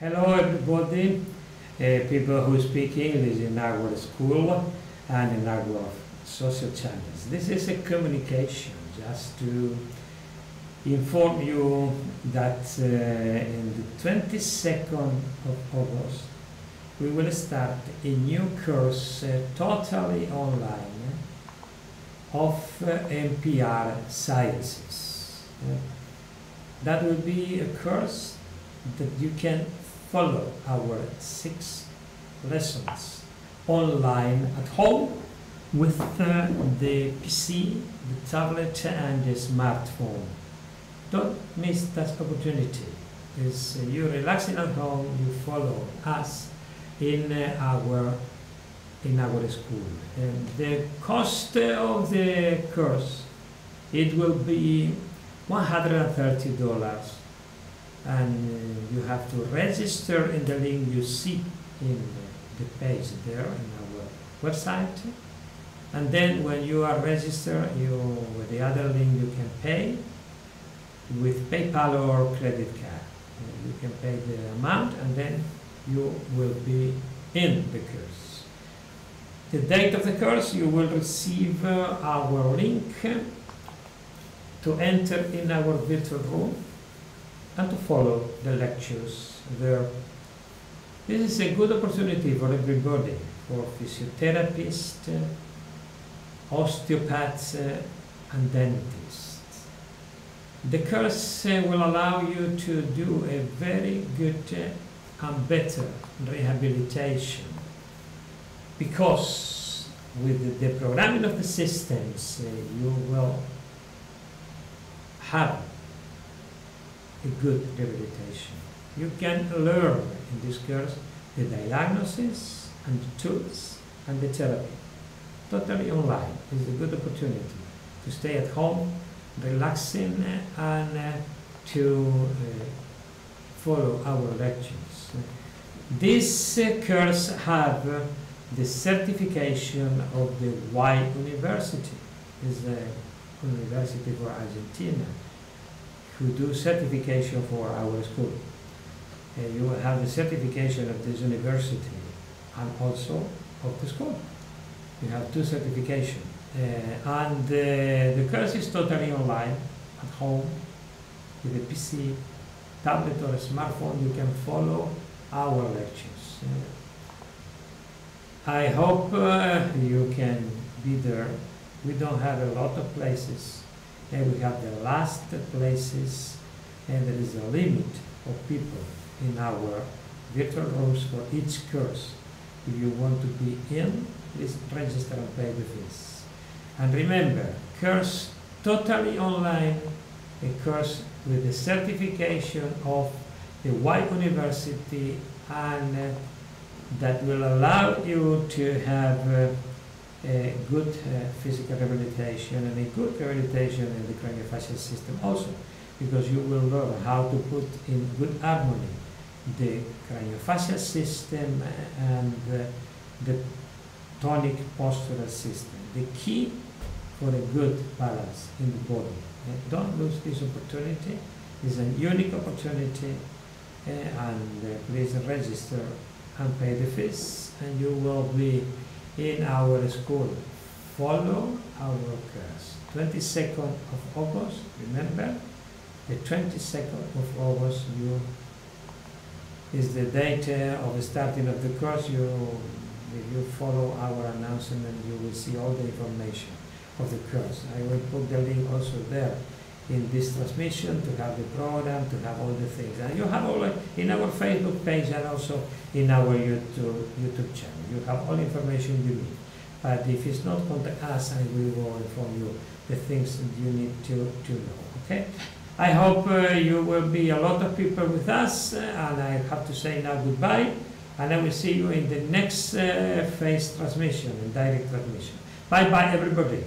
Hello everybody, uh, people who speak English in our school and in our social channels. This is a communication just to inform you that uh, in the 22nd of August we will start a new course uh, totally online of uh, MPR Sciences. Uh, that will be a course that you can follow our six lessons online at home with uh, the PC, the tablet and the smartphone. Don't miss that opportunity. Is uh, you relaxing at home, you follow us in uh, our in our school. And the cost of the course it will be $130 and you have to register in the link you see in the page there in our website. And then when you are registered you with the other link you can pay with PayPal or credit card. You can pay the amount and then you will be in the course. The date of the course you will receive uh, our link to enter in our virtual room and to follow the lectures there. This is a good opportunity for everybody, for physiotherapists, osteopaths and dentists. The course will allow you to do a very good and better rehabilitation because with the, programming of the systems you will have a good rehabilitation. You can learn in this course the diagnosis and the tools and the therapy. Totally online is a good opportunity to stay at home, relaxing and uh, to uh, follow our lectures. This uh, course have the certification of the Y University. is a University for Argentina who do certification for our school. Uh, you will have the certification of this university and also of the school. You have two certifications. Uh, and uh, the course is totally online at home with a PC, tablet or a smartphone. You can follow our lectures. I hope uh, you can be there. We don't have a lot of places and we have the last places and there is a limit of people in our virtual rooms for each course. If you want to be in, please register and pay the fees. And remember, course totally online, a course with the certification of the Y University and uh, that will allow you to have uh, good uh, physical rehabilitation and a good rehabilitation in the craniofacial system also because you will learn how to put in good harmony the craniofacial system and the tonic postural system. The key for a good balance in the body. Uh, don't lose this opportunity. It's a unique opportunity uh, and please register and pay the fees and you will be in our school. Follow our course. 22nd of August, remember, the 22nd of August you is the date uh, of the starting of the course. You, if you follow our announcement, you will see all the information of the course. I will put the link also there in this transmission to have the program, to have all the things. And you have all in our Facebook page and also in our YouTube, YouTube channel. You have all information you need. But if it's not, contact us and we will inform you the things that you need to, to know. Okay? I hope uh, you will be a lot of people with us, uh, and I have to say now goodbye, and I will see you in the next uh, phase transmission, direct transmission. Bye bye, everybody.